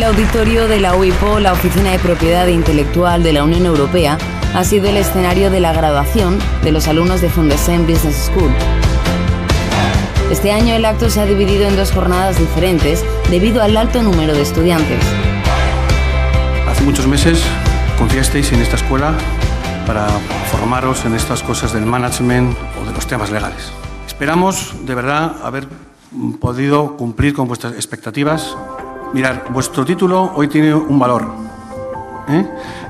El auditorio de la UIPO, la Oficina de Propiedad Intelectual de la Unión Europea, ha sido el escenario de la graduación de los alumnos de Fundesen Business School. Este año el acto se ha dividido en dos jornadas diferentes debido al alto número de estudiantes. Hace muchos meses confiasteis en esta escuela para formaros en estas cosas del management o de los temas legales. Esperamos de verdad haber podido cumplir con vuestras expectativas Mirar, vuestro título hoy tiene un valor. ¿eh?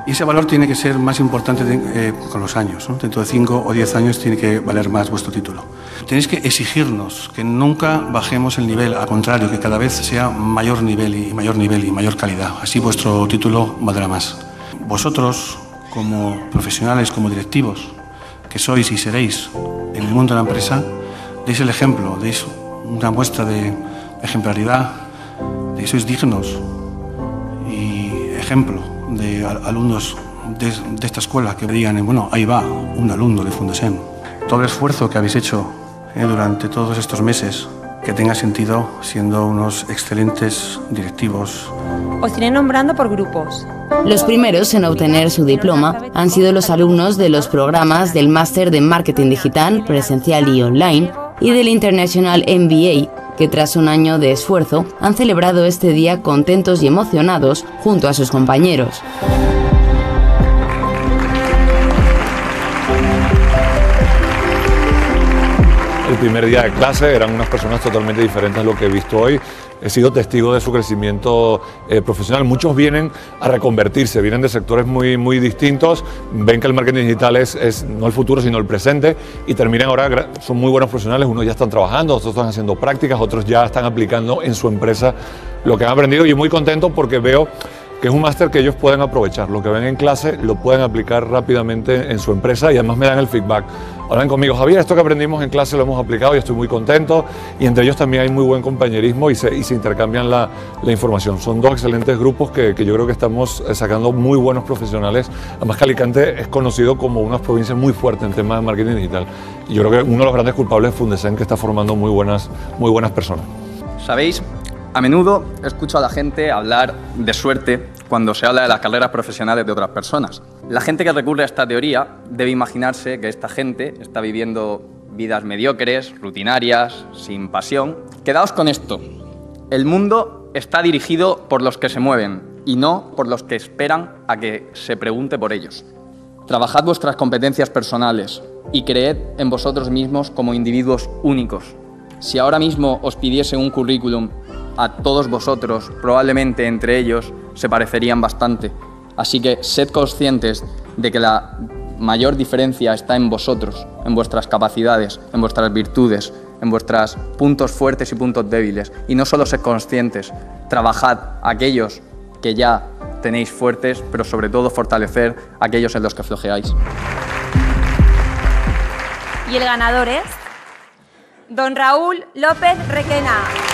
Y ese valor tiene que ser más importante eh, con los años. Dentro de 5 o 10 años tiene que valer más vuestro título. Tenéis que exigirnos que nunca bajemos el nivel, al contrario, que cada vez sea mayor nivel y mayor nivel y mayor calidad. Así vuestro título valdrá más. Vosotros, como profesionales, como directivos, que sois y seréis en el mundo de la empresa, deis el ejemplo, deis una muestra de ejemplaridad y sois dignos y ejemplo de alumnos de, esta escuela que digan, bueno, ahí va un alumno de Fundesen. Todo el esfuerzo que habéis hecho eh, durante todos estos meses que tenga sentido siendo unos excelentes directivos. Os iré nombrando por grupos. Los primeros en obtener su diploma han sido los alumnos de los programas del Máster de Marketing Digital, Presencial y Online y del International MBA que tras un año de esfuerzo han celebrado este día contentos y emocionados junto a sus compañeros. El primer día de clase eran unas personas totalmente diferentes a lo que he visto hoy. He sido testigo de su crecimiento eh, profesional. Muchos vienen a reconvertirse, vienen de sectores muy, muy distintos, ven que el marketing digital es, es no el futuro, sino el presente y terminan ahora, son muy buenos profesionales, unos ya están trabajando, otros están haciendo prácticas, otros ya están aplicando en su empresa lo que han aprendido. Y muy contento porque veo que es un máster que ellos pueden aprovechar. Lo que ven en clase lo pueden aplicar rápidamente en su empresa y además me dan el feedback. Hablan conmigo, Javier, esto que aprendimos en clase lo hemos aplicado y estoy muy contento. Y entre ellos también hay muy buen compañerismo y se, intercambian la, información. Son dos excelentes grupos que, yo creo que estamos eh, sacando muy buenos profesionales. Además que es conocido como una provincia muy fuerte en temas de marketing digital. Y yo creo que uno de los grandes culpables es Fundesen, que está formando muy buenas, muy buenas personas. ¿Sabéis? A menudo escucho a la gente hablar de suerte cuando se habla de las carreras profesionales de otras personas. La gente que recurre a esta teoría debe imaginarse que esta gente está viviendo vidas mediocres, rutinarias, sin pasión. Quedaos con esto. El mundo está dirigido por los que se mueven y no por los que esperan a que se pregunte por ellos. Trabajad vuestras competencias personales y creed en vosotros mismos como individuos únicos. Si ahora mismo os pidiese un currículum a todos vosotros, probablemente entre ellos, se parecerían bastante. Así que sed conscientes de que la mayor diferencia está en vosotros, en vuestras capacidades, en vuestras virtudes, en vuestros puntos fuertes y puntos débiles. Y no solo sed conscientes, trabajad aquellos que ya tenéis fuertes, pero sobre todo fortalecer aquellos en los que flojeáis. Y el ganador es Don Raúl López Requena.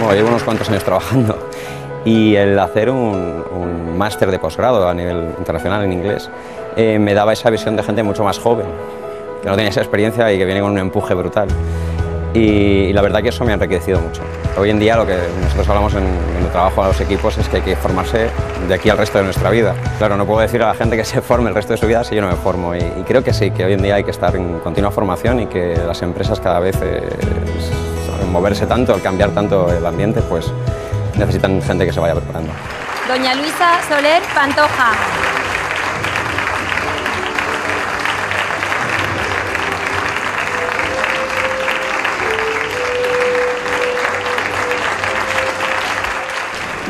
Bueno, llevo unos cuantos años trabajando y el hacer un, máster de posgrado a nivel internacional en inglés eh, me daba esa visión de gente mucho más joven, que no tenía esa experiencia y que viene con un empuje brutal. Y, la verdad que eso me ha enriquecido mucho. Hoy en día lo que nosotros hablamos en, el trabajo a los equipos es que hay que formarse de aquí al resto de nuestra vida. Claro, no puedo decir a la gente que se forme el resto de su vida si yo no me formo y, creo que sí, que hoy en día hay que estar en continua formación y que las empresas cada vez eh, moverse tanto, el cambiar tanto el ambiente, pues necesitan gente que se vaya preparando. Doña Luisa Soler Pantoja.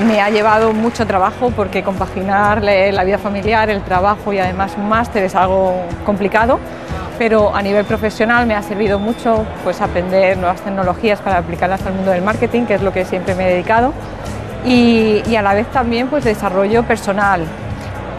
Me ha llevado mucho trabajo porque compaginar la vida familiar, el trabajo y además un máster es algo complicado pero a nivel profesional me ha servido mucho pues, aprender nuevas tecnologías para aplicarlas al mundo del marketing, que es lo que siempre me he dedicado, y, a la vez también pues, desarrollo personal.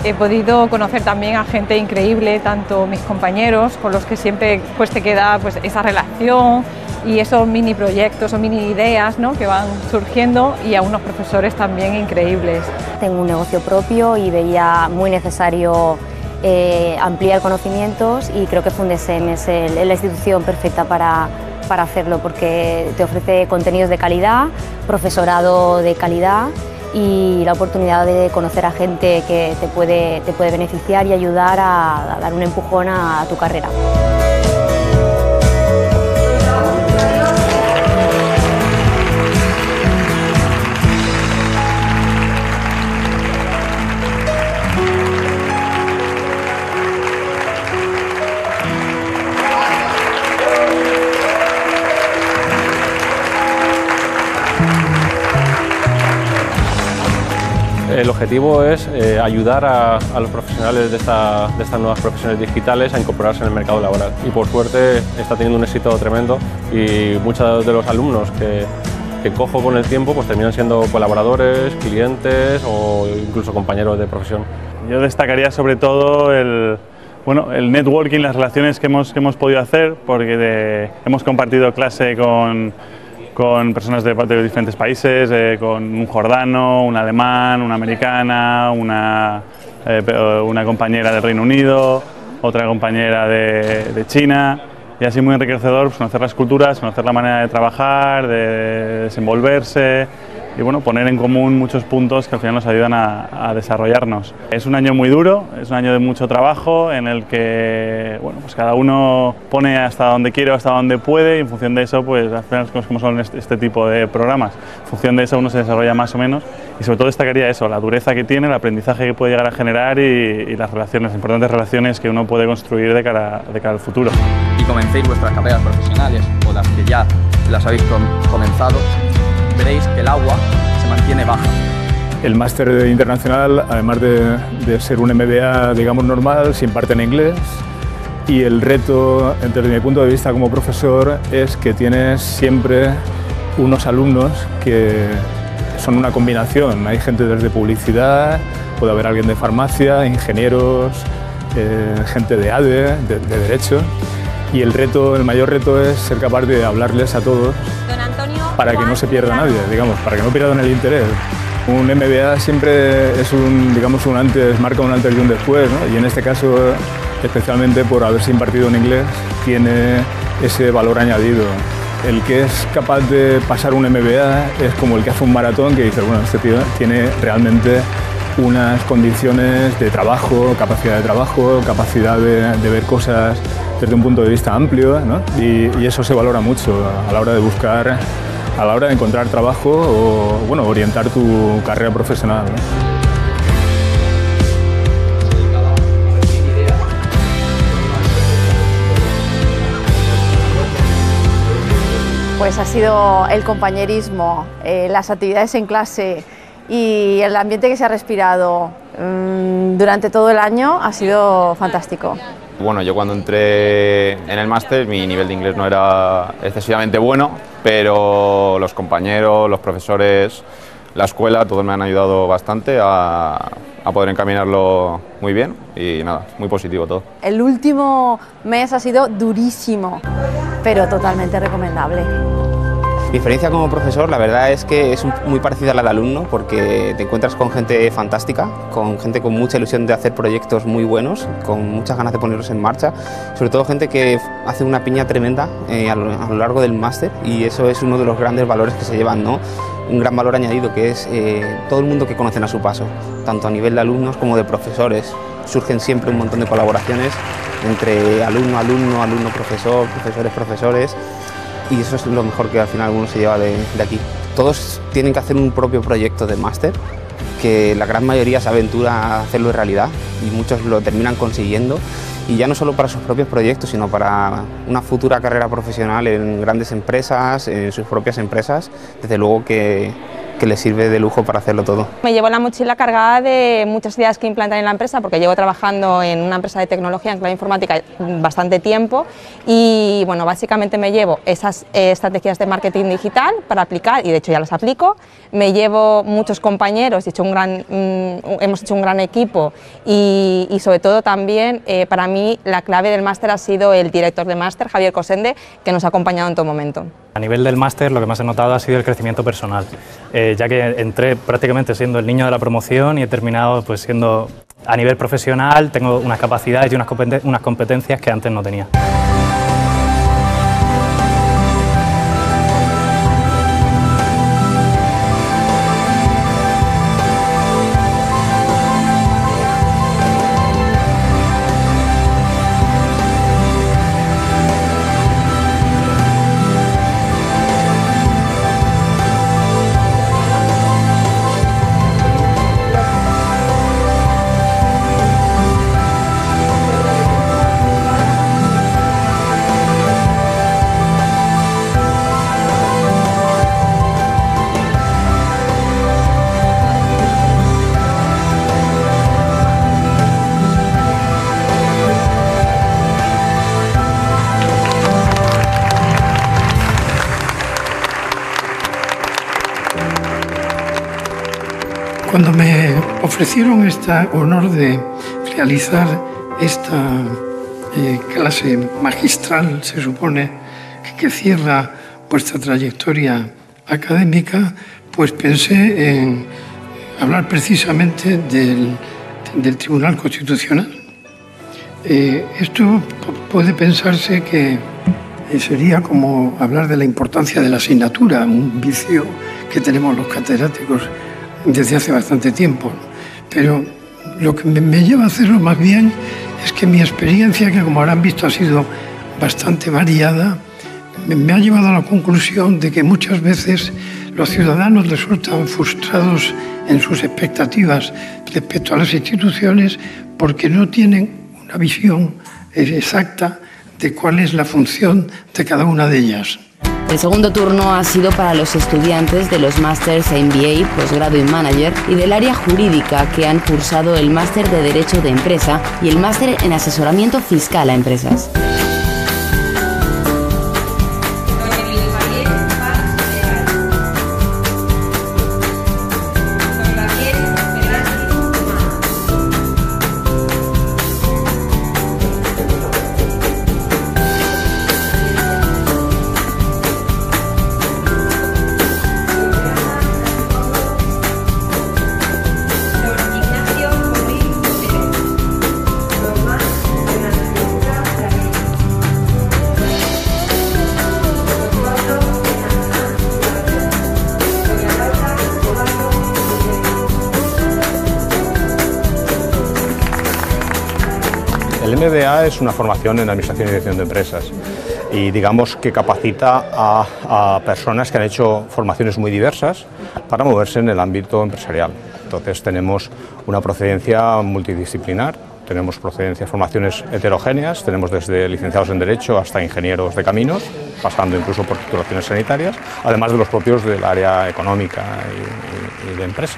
He podido conocer también a gente increíble, tanto mis compañeros, con los que siempre pues, te queda pues, esa relación y esos mini proyectos o mini ideas ¿no? que van surgiendo y a unos profesores también increíbles. Tengo un negocio propio y veía muy necesario eh, ampliar conocimientos y creo que Fundesem es la institución perfecta para, para hacerlo porque te ofrece contenidos de calidad, profesorado de calidad y la oportunidad de conocer a gente que te puede, te puede beneficiar y ayudar a, dar un empujón a tu carrera. Objetivo es eh, ayudar a, los profesionales de, estas nuevas profesiones digitales a incorporarse en el mercado laboral. Y por suerte está teniendo un éxito tremendo y muchos de los alumnos que, cojo con el tiempo pues terminan siendo colaboradores, clientes o incluso compañeros de profesión. Yo destacaría sobre todo el, bueno, el networking, las relaciones que hemos, que hemos podido hacer, porque hemos compartido clase con con personas de, de diferentes países, eh, con un jordano, un alemán, una americana, una, eh, una compañera del Reino Unido, otra compañera de, de China. Y así muy enriquecedor pues, conocer las culturas, conocer la manera de trabajar, de desenvolverse y bueno, poner en común muchos puntos que al final nos ayudan a, desarrollarnos. Es un año muy duro, es un año de mucho trabajo en el que bueno, pues cada uno pone hasta donde quiere o hasta donde puede y en función de eso, pues al final como son este, este, tipo de programas, en función de eso uno se desarrolla más o menos y sobre todo destacaría eso, la dureza que tiene, el aprendizaje que puede llegar a generar y, las relaciones, importantes relaciones que uno puede construir de cara, de cara al futuro. Y comencéis vuestras carreras profesionales o las que ya las habéis comenzado veréis que el agua se mantiene baja. El máster internacional, además de, ser un MBA, digamos, normal, se imparte en inglés y el reto, desde mi punto de vista como profesor, es que tienes siempre unos alumnos que son una combinación. Hay gente desde publicidad, puede haber alguien de farmacia, ingenieros, eh, gente de ADE, de, de, Derecho. Y el reto, el mayor reto es ser capaz de hablarles a todos para que no se pierda nadie, digamos, para que no pierdan el interés. Un MBA siempre es un, digamos, un antes, marca un antes y un después, ¿no? y en este caso, especialmente por haberse impartido en inglés, tiene ese valor añadido. El que es capaz de pasar un MBA es como el que hace un maratón que dice, bueno, este tío tiene realmente unas condiciones de trabajo, capacidad de trabajo, capacidad de, ver cosas desde un punto de vista amplio, ¿no? y, y, eso se valora mucho a la hora de buscar a la hora de encontrar trabajo o bueno, orientar tu carrera profesional. Pues ha sido el compañerismo, eh, las actividades en clase y el ambiente que se ha respirado mm, durante todo el año ha sido fantástico. Bueno, yo cuando entré en el máster mi nivel de inglés no era excesivamente bueno, pero los compañeros, los profesores, la escuela, todos me han ayudado bastante a, poder encaminarlo muy bien y nada, muy positivo todo. El último mes ha sido durísimo, pero totalmente recomendable. Mi experiencia como profesor, la verdad es que es muy parecida a la de alumno porque te encuentras con gente fantástica, con gente con mucha ilusión de hacer proyectos muy buenos, con muchas ganas de ponerlos en marcha, sobre todo gente que hace una piña tremenda eh, a, lo, largo del máster y eso es uno de los grandes valores que se llevan, ¿no? un gran valor añadido que es eh, todo el mundo que conocen a su paso, tanto a nivel de alumnos como de profesores. Surgen siempre un montón de colaboraciones entre alumno, alumno, alumno, profesor, profesores, profesores y eso es lo mejor que al final uno se lleva de, aquí. Todos tienen que hacer un propio proyecto de máster, que la gran mayoría se aventura a hacerlo en realidad y muchos lo terminan consiguiendo y ya no solo para sus propios proyectos, sino para una futura carrera profesional en grandes empresas, en sus propias empresas, desde luego que, que le sirve de lujo para hacerlo todo. Me llevo la mochila cargada de muchas ideas que implantar en la empresa porque llevo trabajando en una empresa de tecnología en clave informática bastante tiempo y bueno, básicamente me llevo esas eh, estrategias de marketing digital para aplicar y de hecho ya las aplico. Me llevo muchos compañeros, he hecho un gran, mm, hemos hecho un gran equipo y, sobre todo también eh, para mí la clave del máster ha sido el director de máster, Javier Cosende, que nos ha acompañado en todo momento. A nivel del máster lo que más he notado ha sido el crecimiento personal, eh, ya que entré prácticamente siendo el niño de la promoción y he terminado pues siendo a nivel profesional, tengo unas capacidades y unas competencias que antes no tenía. Cuando me ofrecieron este honor de realizar esta eh, clase magistral, se supone, que cierra vuestra trayectoria académica, pues pensé en hablar precisamente del, Tribunal Constitucional. Eh, esto puede pensarse que sería como hablar de la importancia de la asignatura, un vicio que tenemos los catedráticos desde hace bastante tiempo. Pero lo que me lleva a hacerlo más bien es que mi experiencia, que como habrán visto ha sido bastante variada, me ha llevado a la conclusión de que muchas veces los ciudadanos resultan frustrados en sus expectativas respecto a las instituciones porque no tienen una visión exacta de cuál es la función de cada una de ellas. El segundo turno ha sido para los estudiantes de los másters MBA, posgrado y manager y del área jurídica que han cursado el máster de Derecho de Empresa y el máster en asesoramiento fiscal a empresas. Es una formación en Administración y Dirección de Empresas y digamos que capacita a, personas que han hecho formaciones muy diversas para moverse en el ámbito empresarial. Entonces tenemos una procedencia multidisciplinar, tenemos procedencias, formaciones heterogéneas, tenemos desde licenciados en Derecho hasta ingenieros de caminos, pasando incluso por titulaciones sanitarias, además de los propios del área económica y de empresa.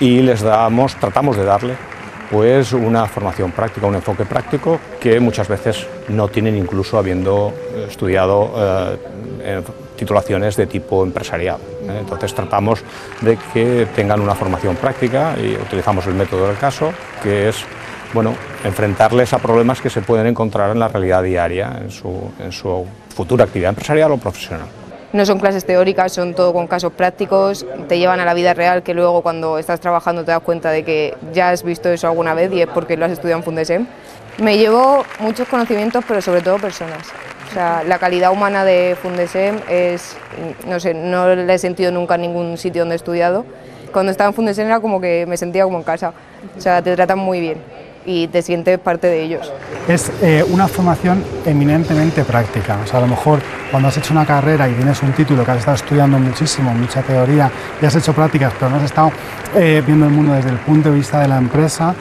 Y les damos, tratamos de darle pues una formación práctica, un enfoque práctico que muchas veces no tienen incluso habiendo estudiado eh, titulaciones de tipo empresarial. ¿eh? Entonces tratamos de que tengan una formación práctica y utilizamos el método del caso, que es bueno, enfrentarles a problemas que se pueden encontrar en la realidad diaria, en su, en su futura actividad empresarial o profesional. No son clases teóricas, son todo con casos prácticos, te llevan a la vida real que luego cuando estás trabajando te das cuenta de que ya has visto eso alguna vez y es porque lo has estudiado en Fundesem. Me llevo muchos conocimientos, pero sobre todo personas. O sea, la calidad humana de Fundesem es, no sé, no la he sentido nunca en ningún sitio donde he estudiado. Cuando estaba en Fundesem era como que me sentía como en casa. O sea, te tratan muy bien y te sientes parte de ellos. Es eh, una formación eminentemente práctica. O sea, a lo mejor cuando has hecho una carrera y tienes un título que has estado estudiando muchísimo, mucha teoría, y has hecho prácticas, pero no has estado eh, viendo el mundo desde el punto de vista de la empresa,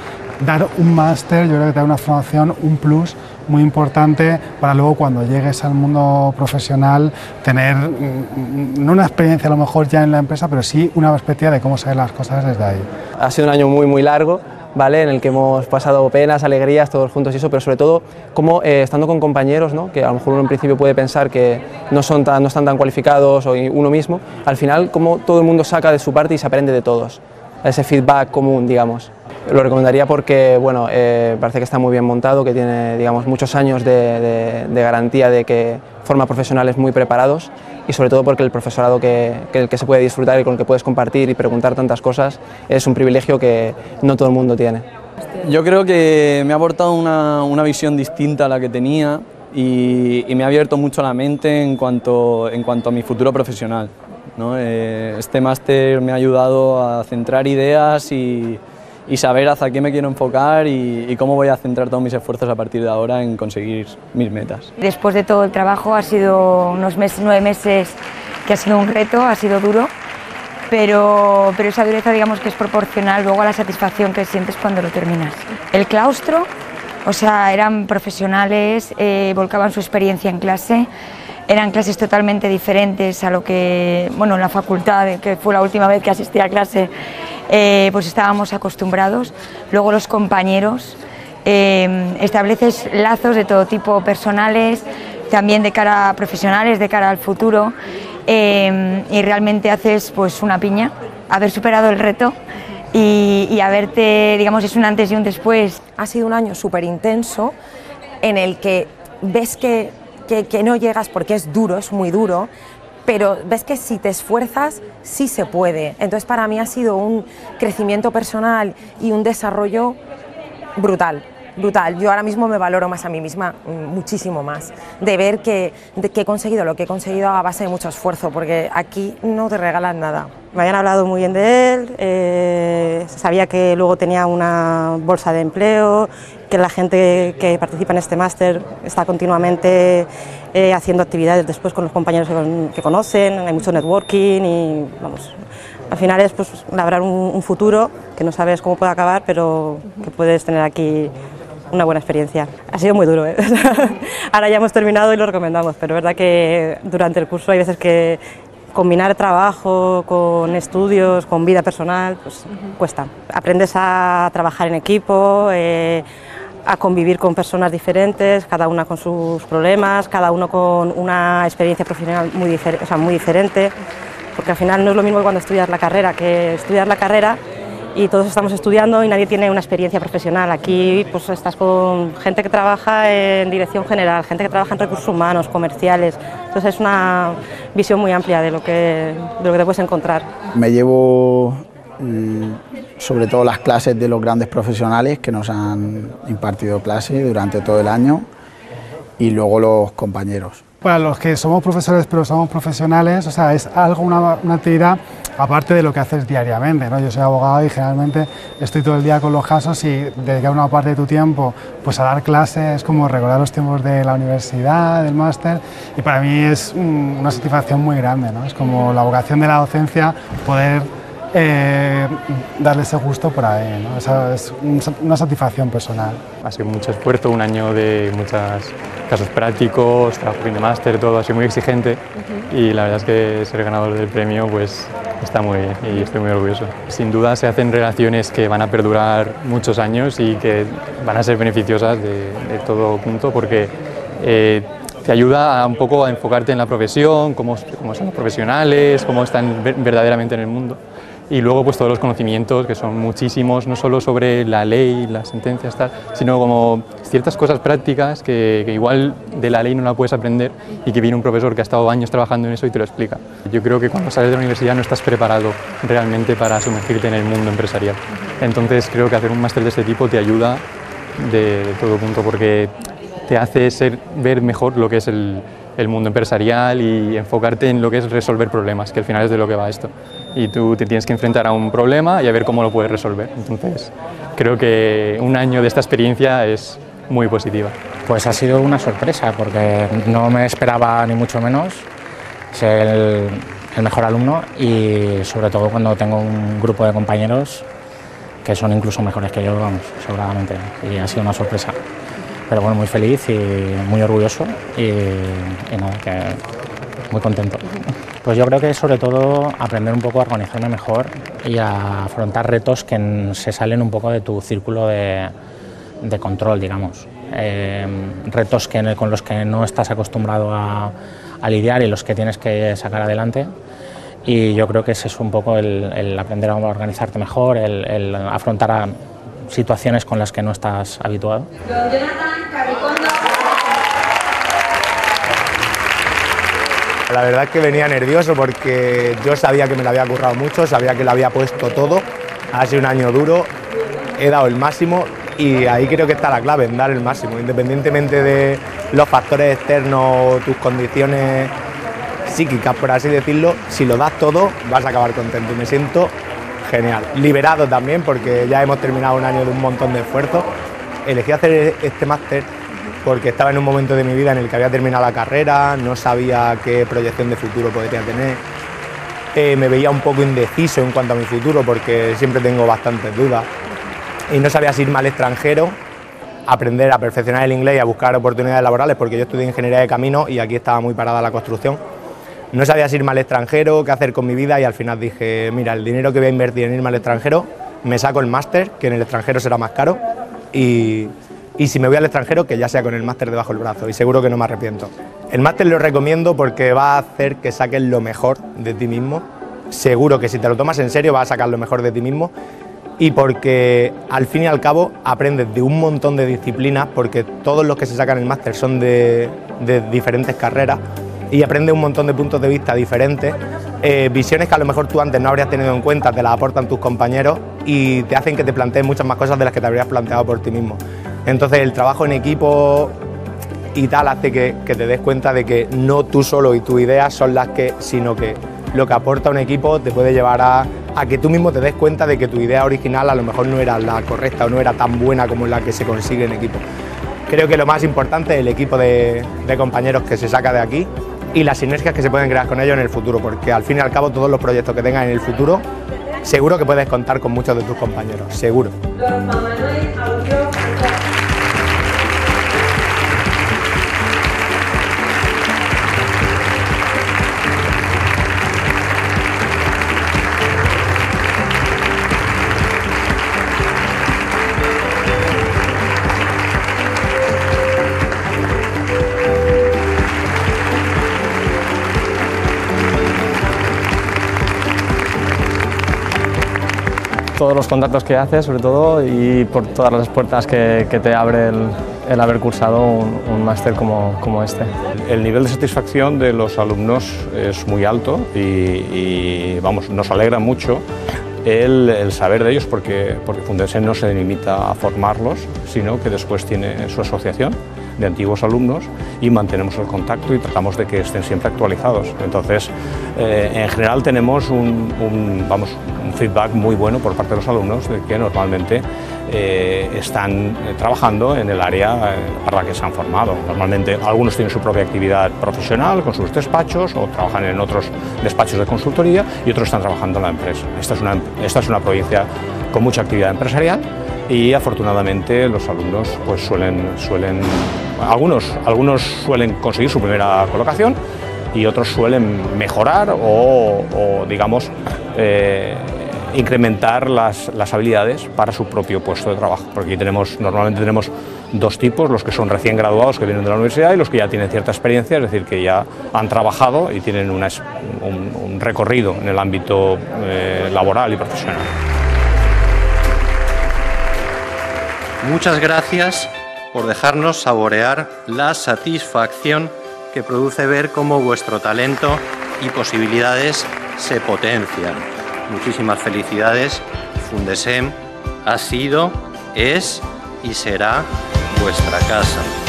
dar un máster, yo creo que te da una formación, un plus muy importante para luego cuando llegues al mundo profesional tener mm, no una experiencia a lo mejor ya en la empresa, pero sí una perspectiva de cómo se ven las cosas desde ahí. Ha sido un año muy muy largo, ¿vale? en el que hemos pasado penas, alegrías, todos juntos y eso, pero sobre todo como eh, estando con compañeros, ¿no? que a lo mejor uno en principio puede pensar que no, son tan, no están tan cualificados o uno mismo, al final como todo el mundo saca de su parte y se aprende de todos, ese feedback común, digamos. Lo recomendaría porque bueno, eh, parece que está muy bien montado, que tiene digamos, muchos años de, garantía de que forma profesionales muy preparados y sobre todo porque el profesorado que, que, que se puede disfrutar y con el que puedes compartir y preguntar tantas cosas es un privilegio que no todo el mundo tiene. Yo creo que me ha aportado una, una visión distinta a la que tenía y, y, me ha abierto mucho la mente en cuanto, en cuanto a mi futuro profesional. ¿no? Eh, este máster me ha ayudado a centrar ideas y, y saber hacia qué me quiero enfocar y, y, cómo voy a centrar todos mis esfuerzos a partir de ahora en conseguir mis metas. Después de todo el trabajo ha sido unos meses, nueve meses que ha sido un reto, ha sido duro, pero, pero esa dureza digamos que es proporcional luego a la satisfacción que sientes cuando lo terminas. El claustro, o sea, eran profesionales, eh, volcaban su experiencia en clase, eran clases totalmente diferentes a lo que, bueno, en la facultad, que fue la última vez que asistí a clase, eh, pues estábamos acostumbrados. Luego los compañeros, eh, estableces lazos de todo tipo personales, también de cara a profesionales, de cara al futuro, eh, y realmente haces pues una piña. Haber superado el reto y, y a verte, digamos, es un antes y un después. Ha sido un año súper intenso en el que ves que, que, no llegas porque es duro, es muy duro, pero ves que si te esfuerzas, sí se puede. Entonces para mí ha sido un crecimiento personal y un desarrollo brutal. Brutal. Yo ahora mismo me valoro más a mí misma, mm, muchísimo más, de ver que, que he conseguido lo que he conseguido a base de mucho esfuerzo, porque aquí no te regalan nada. Me habían hablado muy bien de él, eh, sabía que luego tenía una bolsa de empleo, que la gente que participa en este máster está continuamente eh, haciendo actividades después con los compañeros que, con- que conocen, hay mucho networking y vamos, al final es pues, labrar un, un futuro que no sabes cómo puede acabar, pero que puedes tener aquí una buena experiencia. Ha sido muy duro, ¿eh? ahora ya hemos terminado y lo recomendamos, pero es verdad que durante el curso hay veces que combinar trabajo con estudios, con vida personal, pues cuesta. Aprendes a trabajar en equipo, eh, a convivir con personas diferentes, cada una con sus problemas, cada uno con una experiencia profesional muy, difer- o sea, muy diferente, porque al final no es lo mismo que cuando estudias la carrera, que estudias la carrera y todos estamos estudiando y nadie tiene una experiencia profesional. Aquí pues estás con gente que trabaja en dirección general, gente que trabaja en recursos humanos, comerciales. Entonces es una visión muy amplia de lo que, de lo que te puedes encontrar. Me llevo mm, sobre todo las clases de los grandes profesionales que nos han impartido clase durante todo el año y luego los compañeros. Para los que somos profesores pero somos profesionales, o sea, es algo, una, actividad aparte de lo que haces diariamente. ¿no? Yo soy abogado y generalmente estoy todo el día con los casos y dedicar una parte de tu tiempo pues, a dar clases es como recordar los tiempos de la universidad, del máster y para mí es una satisfacción muy grande. ¿no? Es como la vocación de la docencia poder eh, darle ese gusto por ahí. ¿no? Esa es un- una satisfacción personal. Ha sido mucho esfuerzo, un año de muchos casos prácticos, trabajo de máster, todo ha sido muy exigente y la verdad es que ser ganador del premio pues está muy bien y estoy muy orgulloso. Sin duda se hacen relaciones que van a perdurar muchos años y que van a ser beneficiosas de, de todo punto porque eh, te ayuda a un poco a enfocarte en la profesión, cómo, cómo son los profesionales, cómo están ver- verdaderamente en el mundo. Y luego pues todos los conocimientos, que son muchísimos, no solo sobre la ley, las sentencias, tal, sino como ciertas cosas prácticas que, que igual de la ley no la puedes aprender y que viene un profesor que ha estado años trabajando en eso y te lo explica. Yo creo que cuando sales de la universidad no estás preparado realmente para sumergirte en el mundo empresarial. Entonces creo que hacer un máster de este tipo te ayuda de, de todo punto porque te hace ser, ver mejor lo que es el, el mundo empresarial y enfocarte en lo que es resolver problemas, que al final es de lo que va esto. Y tú te tienes que enfrentar a un problema y a ver cómo lo puedes resolver. Entonces, creo que un año de esta experiencia es muy positiva. Pues ha sido una sorpresa porque no me esperaba ni mucho menos ser el, mejor alumno y sobre todo cuando tengo un grupo de compañeros que son incluso mejores que yo, vamos, sobradamente. Y ha sido una sorpresa. Pero bueno, muy feliz y muy orgulloso y, y nada, que muy contento. Pues yo creo que sobre todo aprender un poco a organizarme mejor y a afrontar retos que se salen un poco de tu círculo de, de control, digamos. Eh, retos que, con los que no estás acostumbrado a, a lidiar y los que tienes que sacar adelante. Y yo creo que ese es un poco el, el aprender a organizarte mejor, el, el afrontar a situaciones con las que no estás habituado. La verdad es que venía nervioso porque yo sabía que me lo había currado mucho, sabía que lo había puesto todo. Ha sido un año duro, he dado el máximo y ahí creo que está la clave, en dar el máximo, independientemente de los factores externos, tus condiciones psíquicas, por así decirlo, si lo das todo vas a acabar contento y me siento genial. Liberado también porque ya hemos terminado un año de un montón de esfuerzo. Elegí hacer este máster porque estaba en un momento de mi vida en el que había terminado la carrera, no sabía qué proyección de futuro podría tener, Eh, me veía un poco indeciso en cuanto a mi futuro porque siempre tengo bastantes dudas y no sabía si irme al extranjero, aprender a perfeccionar el inglés y a buscar oportunidades laborales porque yo estudié ingeniería de camino y aquí estaba muy parada la construcción. No sabía si irme al extranjero, qué hacer con mi vida y al final dije, mira, el dinero que voy a invertir en irme al extranjero, me saco el máster, que en el extranjero será más caro, y, y si me voy al extranjero, que ya sea con el máster debajo del brazo, y seguro que no me arrepiento. El máster lo recomiendo porque va a hacer que saques lo mejor de ti mismo. Seguro que si te lo tomas en serio vas a sacar lo mejor de ti mismo y porque al fin y al cabo aprendes de un montón de disciplinas, porque todos los que se sacan el máster son de, diferentes carreras y aprendes un montón de puntos de vista diferentes, eh, visiones que a lo mejor tú antes no habrías tenido en cuenta, te las aportan tus compañeros y te hacen que te plantees muchas más cosas de las que te habrías planteado por ti mismo. Entonces el trabajo en equipo y tal hace que, te des cuenta de que no tú solo y tus ideas son las que, sino que lo que aporta un equipo te puede llevar a, que tú mismo te des cuenta de que tu idea original a lo mejor no era la correcta o no era tan buena como la que se consigue en equipo. Creo que lo más importante es el equipo de, compañeros que se saca de aquí y las sinergias que se pueden crear con ellos en el futuro, porque al fin y al cabo todos los proyectos que tengas en el futuro, seguro que puedes contar con muchos de tus compañeros, seguro. Todos los contactos que haces, sobre todo, y por todas las puertas que, te abre el, haber cursado un, máster como, este. El nivel de satisfacción de los alumnos es muy alto y, vamos, nos alegra mucho el, saber de ellos porque, porque no se limita a formarlos, sino que después tiene su asociación de antiguos alumnos y mantenemos el contacto y tratamos de que estén siempre actualizados. Entonces, eh, en general tenemos un, vamos, un feedback muy bueno por parte de los alumnos de que normalmente eh, están trabajando en el área eh, para la que se han formado. Normalmente algunos tienen su propia actividad profesional con sus despachos o trabajan en otros despachos de consultoría y otros están trabajando en la empresa. Esta es una, esta es una provincia con mucha actividad empresarial y afortunadamente los alumnos pues suelen, suelen algunos, algunos suelen conseguir su primera colocación y otros suelen mejorar o, digamos eh, incrementar las, las, habilidades para su propio puesto de trabajo porque aquí tenemos normalmente tenemos dos tipos los que son recién graduados que vienen de la universidad y los que ya tienen cierta experiencia es decir que ya han trabajado y tienen un, recorrido en el ámbito eh, laboral y profesional. Muchas gracias por dejarnos saborear la satisfacción que produce ver cómo vuestro talento y posibilidades se potencian. Muchísimas felicidades. Fundesem ha sido, es y será vuestra casa.